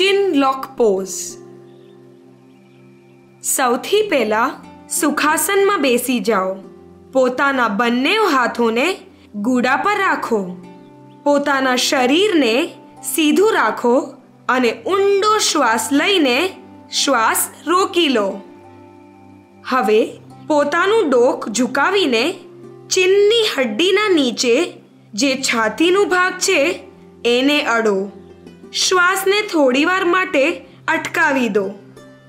Chin લોક pose સૌથી પહેલા સુખાસનમાં બેસી જાઓ. પોતાના બંને હાથોને ગુડા પર રાખો. પોતાના શરીરને સીધું રાખો અને ઊંડો શ્વાસ લઈને શ્વાસ રોકી લો. હવે પોતાનું ડોક ઝુકાવીને ચિનની હડ્ડીના નીચે જે છાતીનું ભાગ છે, એને અડો. શ્વાસને થોડીવાર માટે અટકાવી દો.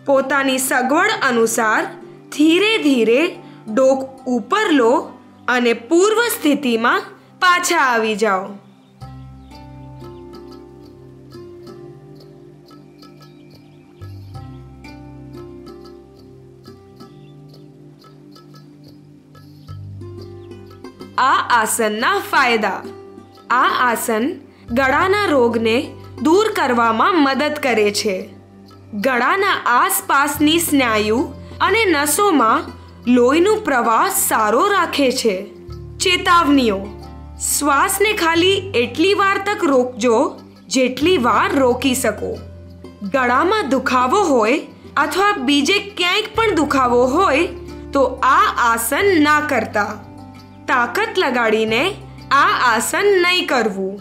પોતાની સગવડ અનુસાર ધીરે ધીરે ડોક ઉપર લો અને પૂર્વ સ્થિતિમાં પાછા આવી જાઓ. આ આસનના ફાયદા. આ આસન ગળાના રોગને દૂર કરવામાં મદદ કરે છે. ગળાના આસપાસની સ્નાયુ અને નસોમાં લોહીનું પ્રવાહ સારો રાખે છે. ચેતાવણીઓ શ્વાસને ખાલી એટલી વાર તક રોકજો જેટલી વાર રોકી શકો. ગળામાં દુખાવો હોય અથવા બીજે ક્યાંક પણ દુખાવો હોય તો આ આસન ના કરતા. તાકાત લગાડીને આ આસન નહીં કરવું.